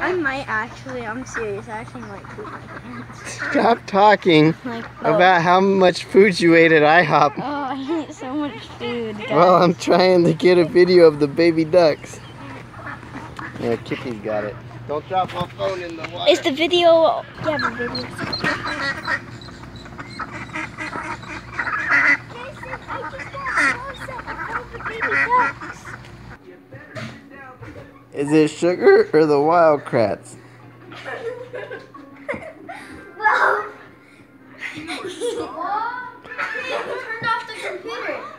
I might actually, I'm serious, I actually might poop my pants. Stop talking Like, oh, about how much food you ate at IHOP. oh, I ate so much food. Guys. Well, I'm trying to get a video of the baby ducks. Yeah, Kippy's got it. Don't drop my phone in the water. Is the video, yeah, the video. Is it sugar or the Wild Kratts?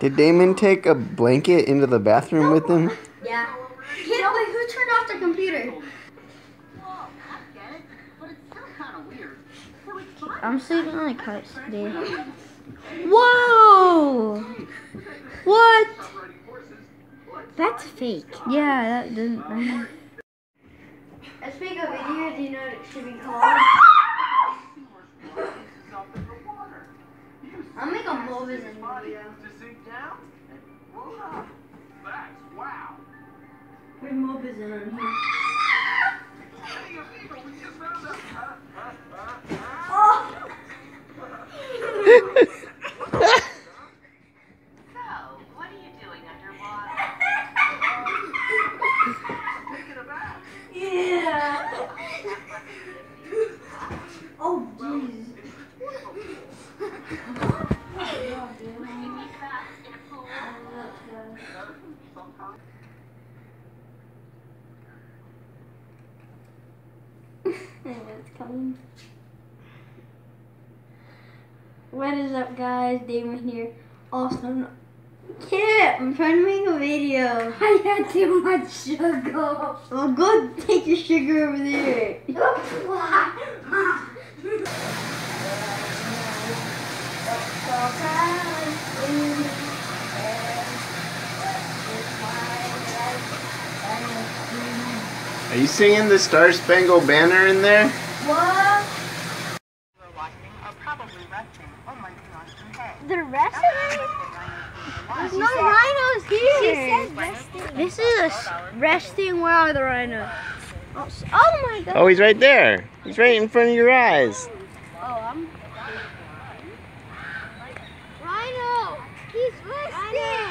Did Damon take a blanket into the bathroom with him? Yeah. Kid, wait, who turned off the computer? I'm sleeping on the couch today. Whoa! What? That's fake. Yeah, that doesn't. Let's make a video. Do you know what it should be called? I'll make a Mobizen video. Where's Mobizen on here? It's coming. What is up, guys? Damon here. Also, Kip, I'm trying to make a video. I had too much sugar. Well, go take your sugar over there. Are you singing the Star Spangled Banner in there? What? The rest The resting? There's no rhinos here. This is a resting. Where are the rhinos? Oh, oh my god. Oh, he's right there. He's right in front of your eyes. Oh, I'm. Rhino! He's resting! Rhino.